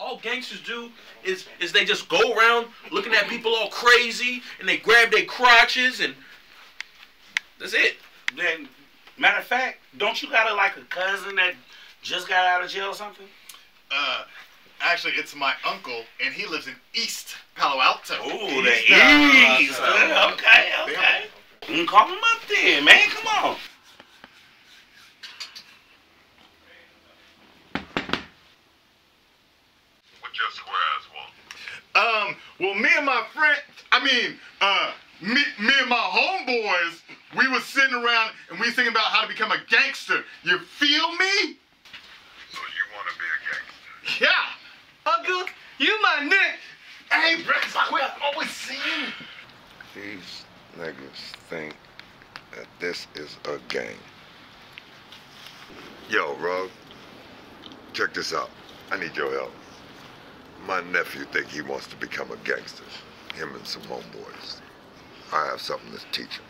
all gangsters do is is they just go around looking at people all crazy and they grab their crotches and that's it. Then, matter of fact, don't you got a, like a cousin that just got out of jail or something? Uh, actually, it's my uncle, and he lives in East Palo Alto. Ooh, the Palo East. Alto. Okay, okay. You can call him up then, man. Come on. What your square ass want? Um, well, me and my friend, I mean, uh, me, me and my homeboys, we was sitting around and we was thinking about how to become a gangster. You feel me? So you want to be a gangster? Yeah. Uncle, you my Nick. Hey, bro, it's like we always seeing. These niggas think that this is a game. Yo, Rug, check this out. I need your help. My nephew think he wants to become a gangster. Him and some homeboys. I have something to teach him.